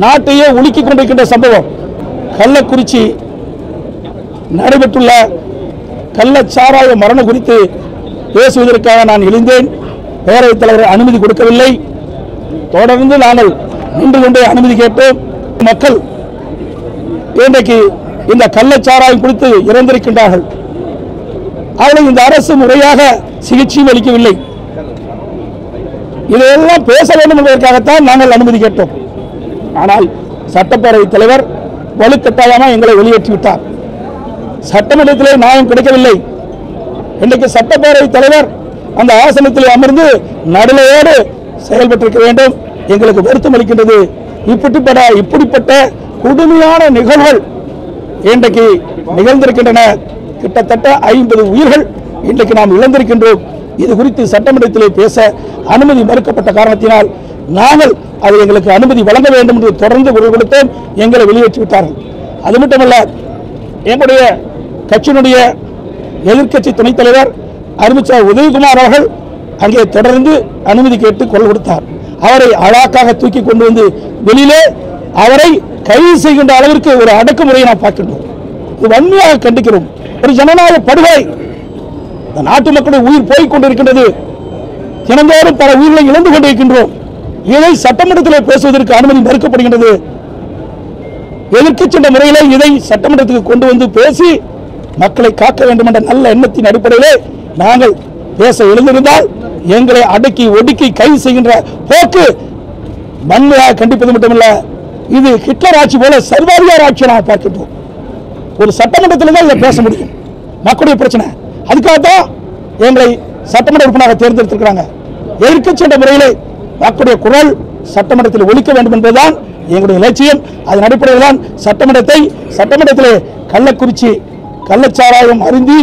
நாட்டையே உலுக்கிக் கொண்டிருக்கின்ற சம்பவம். கள்ளக்குறிச்சி நடைபெற்றுள்ள கள்ளச்சாராய மரணம் குறித்து பேசுவதற்காக நான் எழுந்தேன். பேரவைத் தலைவர் அனுமதி கொடுக்கவில்லை. தொடர்ந்து நாங்கள் நின்று கொண்டே அனுமதி கேட்டோம். மக்கள் இன்றைக்கு இந்த கள்ளச்சாராயம் குறித்து இறந்திருக்கின்றார்கள். அவளை இந்த அரசு முறையாக சிகிச்சையும் அளிக்கவில்லை. இதையெல்லாம் பேச வேண்டும் என்பதற்காகத்தான் நாங்கள் அனுமதி கேட்டோம். ஆனால் சட்டப்பேரவைத் தலைவர் வலுக்கட்டாயமாக எங்களை வெளியேற்றி விட்டார் சட்டமன்றத்திலே நியாயம் கிடைக்கவில்லை. இன்றைக்கு சட்டப்பேரவைத் தலைவர் அந்த ஆசனத்தில் அமர்ந்து நடுலையோடு செயல்பட்டிருக்க வேண்டும். எங்களுக்கு வருத்தம் அளிக்கின்றது. இப்படிப்பட்ட இப்படிப்பட்ட கொடுமையான நிகழ்வுகள் இன்றைக்கு நிகழ்ந்திருக்கின்றன. கிட்டத்தட்ட ஐம்பது உயிர்கள் இன்றைக்கு நாம் இழந்திருக்கின்றோம். இது குறித்து சட்டமன்றத்திலே பேச அனுமதி மறுக்கப்பட்ட காரணத்தினால் நாங்கள் அது எங்களுக்கு அனுமதி வழங்க வேண்டும் என்று தொடர்ந்து குரல் கொடுத்தோம். எங்களை வெளியேற்றி விட்டார்கள். அது மட்டுமல்ல எங்களுடைய கட்சியினுடைய எதிர்க்கட்சி துணைத் தலைவர் அறிவிச்சார் உதயகுமார் அவர்கள் அங்கே தொடர்ந்து அனுமதி கேட்டு குரல் கொடுத்தார். அவரை அழாக்காக தூக்கி கொண்டு வந்து வெளியிலே அவரை கைது செய்கின்ற அளவிற்கு ஒரு அடக்குமுறையை நாம் பார்க்கின்றோம். இது வன்மையாக கண்டிக்கிறோம். ஒரு ஜனநாயக படுகொலை. நாட்டு மக்களுடைய உயிர் போய்க் கொண்டிருக்கின்றது. தினந்தோறும் பல உயிர்களை இழந்து கொண்டிருக்கின்றோம். இதை சட்டமன்றத்தில் பேசுவதற்கு அனுமதி மறுக்கப்படுகின்றது. எதிர்க்கட்சி சென்ற முறையிலே இதை சட்டமன்றத்துக்கு கொண்டு வந்து பேசி மக்களை காக்க வேண்டும் என்ற நல்ல எண்ணத்தின் அடிப்படையிலே நாங்கள் பேச எழுந்திருந்தால் எங்களை அடக்கி ஒடுக்கி கைது செய்கின்ற போக்கு வன்மையாக கண்டிப்பது மட்டுமல்ல இது ஹிட்லர் ஆட்சி போல சர்வாதிகார ஆட்சியை நாம் பார்க்கின்றோம். ஒரு சட்டமன்றத்தில் தான் இதை பேச முடியும். மக்களுடைய பிரச்சனை. அதுக்காக தான் எங்களை சட்டமன்ற உறுப்பினராக தேர்ந்தெடுத்திருக்கிறாங்க. எதிர்க்கட்சி என்ற முறையிலே மக்களுடைய குரல் சட்டமன்றத்தில் ஒழிக்க வேண்டும் என்பதுதான் எங்களுடைய லட்சியம் அதன் அடிப்படையில் தான் சட்டமன்றத்தை சட்டமன்றத்திலே கள்ளக்குறிச்சி கள்ளச்சாராயம் அருந்தி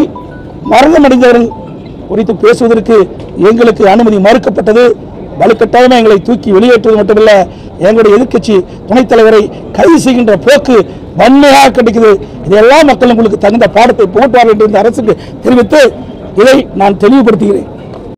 மரணமடைந்தவர்கள் குறித்து பேசுவதற்கு எங்களுக்கு அனுமதி மறுக்கப்பட்டது. வலுக்கட்டாயமாக எங்களை தூக்கி வெளியேற்றுவது மட்டுமல்ல எங்களுடைய எதிர்க்கட்சி துணைத் தலைவரை கைது செய்கின்ற போக்கு வன்மையாக கிடைக்குது. இதெல்லாம் மக்கள் உங்களுக்கு தகுந்த பாடத்தை போட்டுவார்கள் என்று இந்த அரசுக்கு தெரிவித்து இதை நான் தெளிவுபடுத்துகிறேன்.